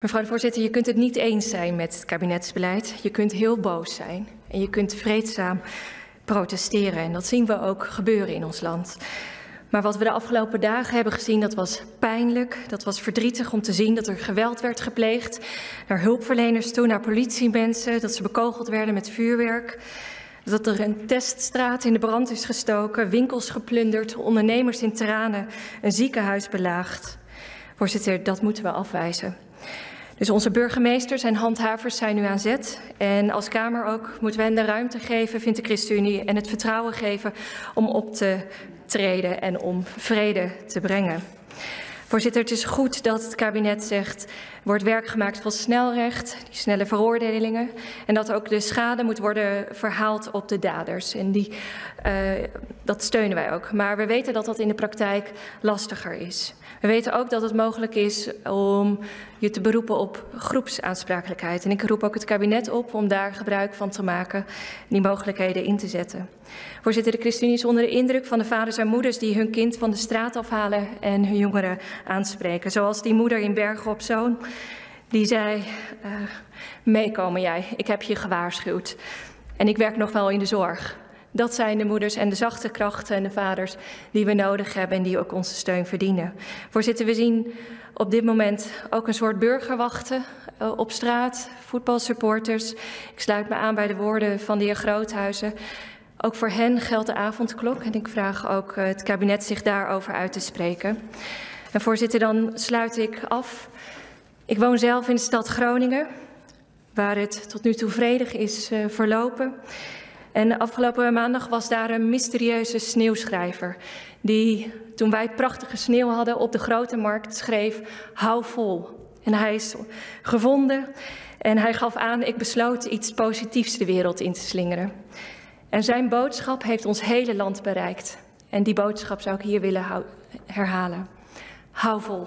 Mevrouw de voorzitter, je kunt het niet eens zijn met het kabinetsbeleid. Je kunt heel boos zijn en je kunt vreedzaam protesteren. En dat zien we ook gebeuren in ons land. Maar wat we de afgelopen dagen hebben gezien, dat was pijnlijk. Dat was verdrietig om te zien dat er geweld werd gepleegd naar hulpverleners toe, naar politiemensen, dat ze bekogeld werden met vuurwerk. Dat er een teststraat in de brand is gestoken, winkels geplunderd, ondernemers in tranen, een ziekenhuis belaagd. Voorzitter, dat moeten we afwijzen. Dus onze burgemeesters en handhavers zijn nu aan zet. En als Kamer ook moeten we hen de ruimte geven, vindt de ChristenUnie, en het vertrouwen geven om op te treden en om vrede te brengen. Voorzitter, het is goed dat het kabinet zegt, wordt werk gemaakt van snelrecht, die snelle veroordelingen, en dat ook de schade moet worden verhaald op de daders. En die, uh, dat steunen wij ook. Maar we weten dat dat in de praktijk lastiger is. We weten ook dat het mogelijk is om je te beroepen op groepsaansprakelijkheid. En ik roep ook het kabinet op om daar gebruik van te maken, die mogelijkheden in te zetten. Voorzitter, de ChristenUnie is onder de indruk van de vaders en moeders die hun kind van de straat afhalen en hun jongeren aanspreken. Zoals die moeder in Bergen op Zoon, die zei, uh, meekomen jij, ik heb je gewaarschuwd. En ik werk nog wel in de zorg. Dat zijn de moeders en de zachte krachten en de vaders die we nodig hebben en die ook onze steun verdienen. Voorzitter, we zien op dit moment ook een soort burgerwachten uh, op straat, voetbalsupporters. Ik sluit me aan bij de woorden van de heer Groothuizen. Ook voor hen geldt de avondklok en ik vraag ook uh, het kabinet zich daarover uit te spreken. En voorzitter, dan sluit ik af. Ik woon zelf in de stad Groningen, waar het tot nu toe vredig is uh, verlopen. En afgelopen maandag was daar een mysterieuze sneeuwschrijver. Die toen wij prachtige sneeuw hadden op de grote markt schreef: Hou vol. En hij is gevonden en hij gaf aan: Ik besloot iets positiefs de wereld in te slingeren. En zijn boodschap heeft ons hele land bereikt. En die boodschap zou ik hier willen herhalen. Hou vol.